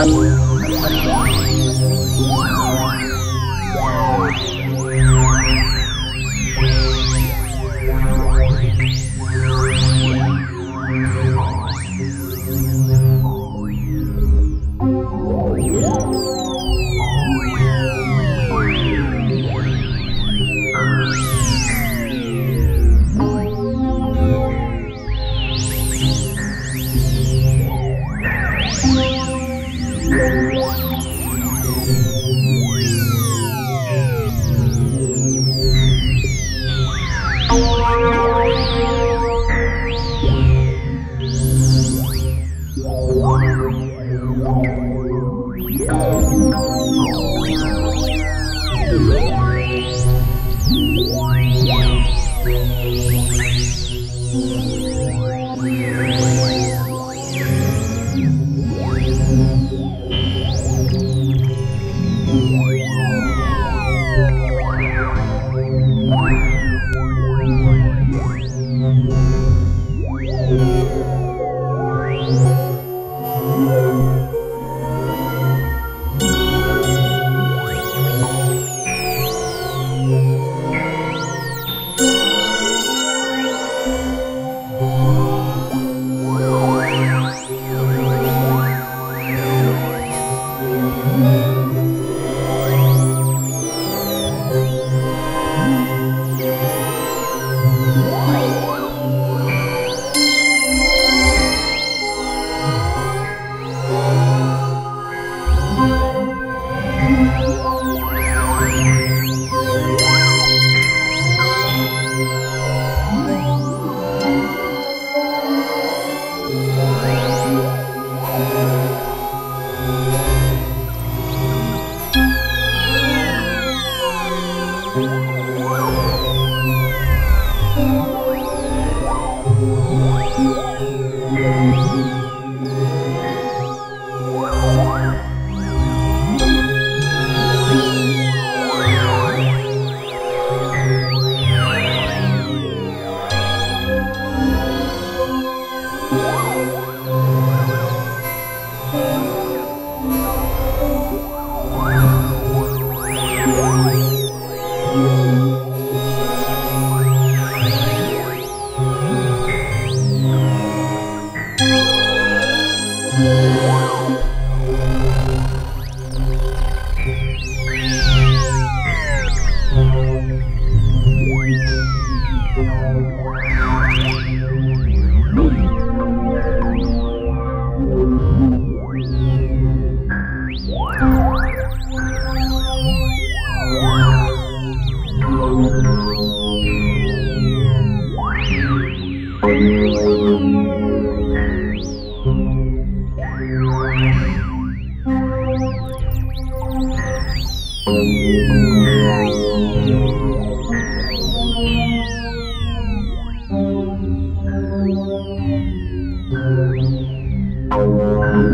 Oh, my God. Música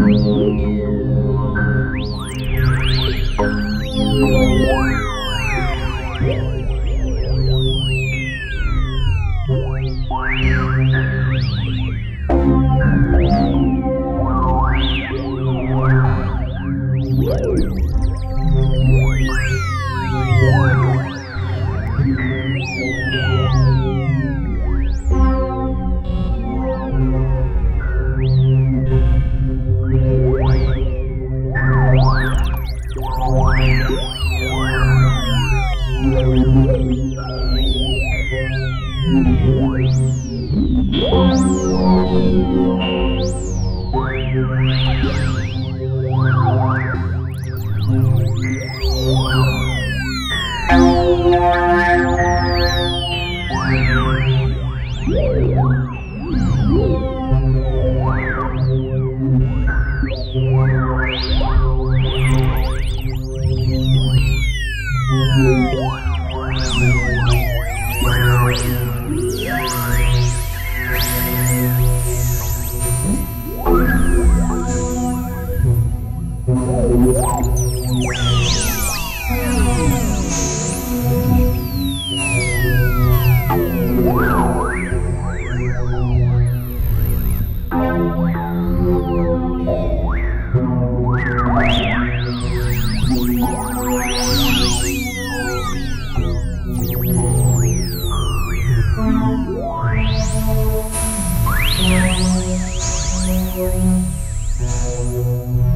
Yeah. Thank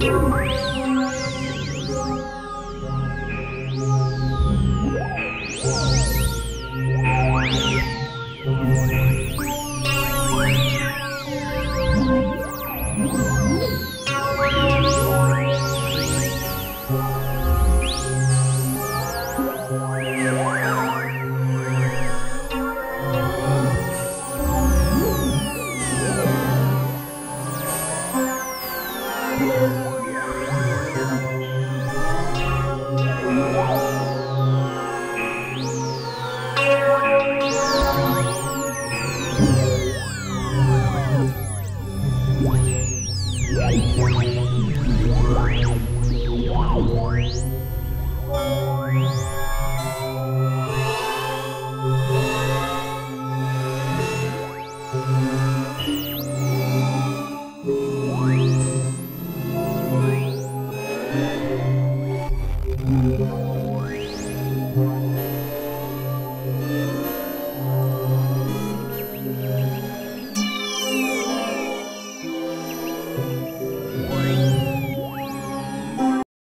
Yeah.